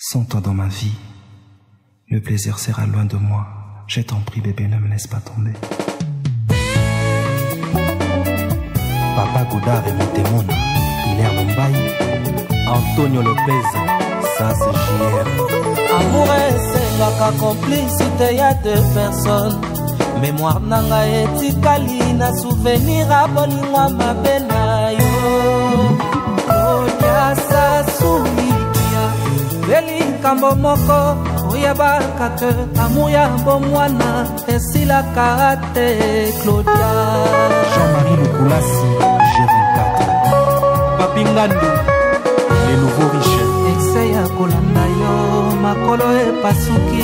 Sans toi dans ma vie, le plaisir sera loin de moi. Je t'en prie, bébé, ne me laisse pas tomber. Papa Godard Il est à Mumbai, Antonio Lopez, ça c'est JR. Amour la complicité à deux personnes. Mémoire nanga etikali na souvenir a bolingwa mabe na yo. likambo moko oyebaka te amour ya bomwana esilaka te claudia jean-marie lukulasi g24 papingandu le nouveau riche ekse ya kolanda yo makolo epasuki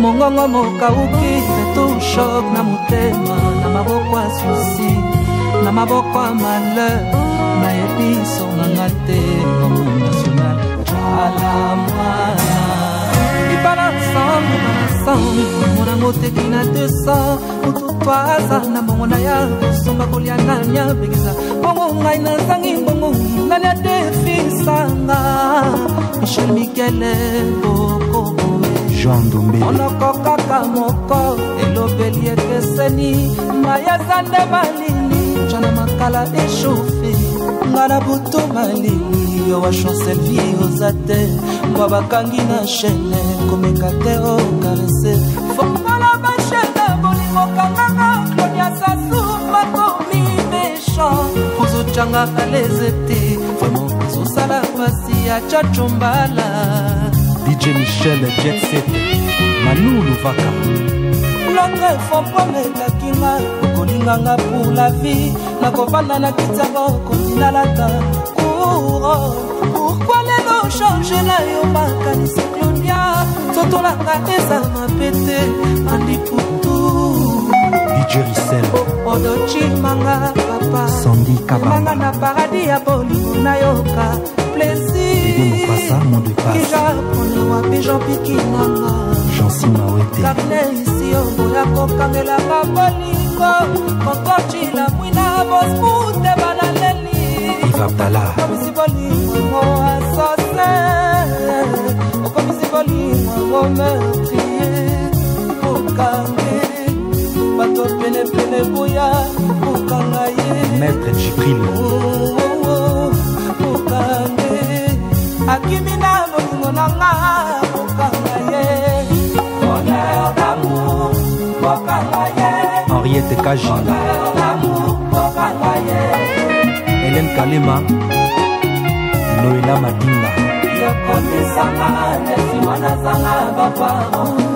mongongo mokauki etushok na motema na maboko ya susi na maboko ya malheur nayebi songanga te ala mwana mona moteki na 200 motu to aza na bongo na ya kosomba kolia nani abengisa bongo ngai nazangi bongo nani adefisanga michel mikele monoko kaka moko elobeli ekeseni mai eza nde malini jana makala eshufi nga na buto malimi yo wa chancel vie oza te mwa bakangi na chaine komeka te okarese fongola bashena bolingo kanganga konia sasu makomi méchant kozocanga aleze te vraimen kozosala pasi ya chachombala dj michel jetset manuluvaka l'autre font prometaki nga okolinganga pour la vie nakovanda na kitiango kontina lata kouro pourkui lelo change na yo makanisi claudia totolanga eza mapete andiputu jericel odocimanga papa sandi kabanga na paradi ya bolingo nayoka plaisirjaponewapi jeanpikinanga jansimawetekablesi oboya kokangelaka bolingo kokocila mwina bospute balaleli okomisi bolingo asose okomisi bolingo mertie kokanga penepene boya kokanga ye maître jibril oh, oh, oh, kokanga ye akimi na bolingo na nga kokanga ye honneur d'amour kokanga ye henriette kaji honneur d'amour kokanga ye hélène kalema noela madinga yokomisanga nesi mwana zanga baparo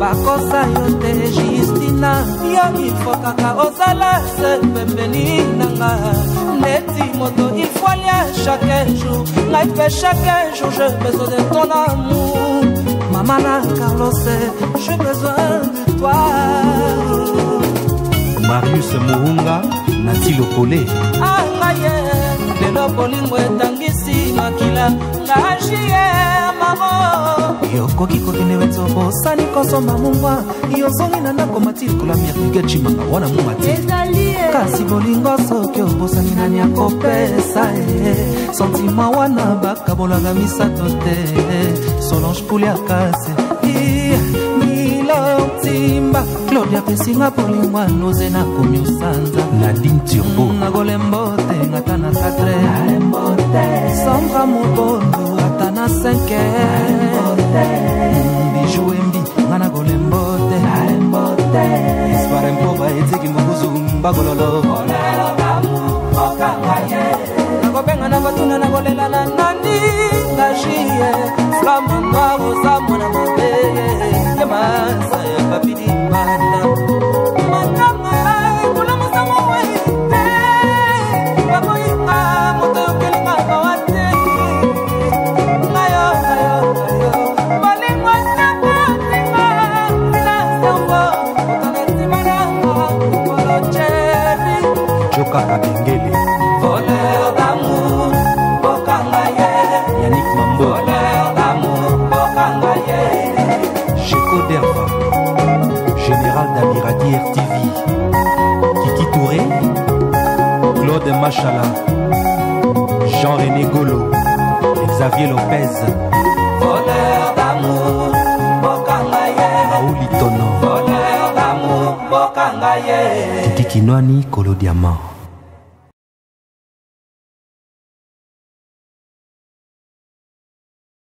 bakosa yo te justina yo ifo kaka ozala se pembeni nanga neti moto ifoalia chaque jour ngai mpe chaque jour je besoin de ton amour mamana carlos je besoin de toi marius mohunga nati lokole angaye ah, lelo bolingo etangisi makila ngaji ye mamo yokoki kokende wenze obosani kosomba mungwa yozongi na ndako matikula mirigecimanga wana mumati kasi bolingo soki obosani nani akopesa e santima wana bakabolaka misato te solange pule akase milotimba claudia pesinga polingwa noze nakomi osanza nadin turbo nakolembote ngata na katre sombra mobondo na senke biju embi nga na kolembo te ispare mpoba etiki mokuzu mbakololo nakobenga na batuna na kolela na nani ngashie flamanga oza mwana mobe ye masa ya babidimani Machala, Jean-René Golo, Xavier Lopez, voleur d'amour, Raoul Itono, voleur d'amour, Dikinwani Kolo Diamant.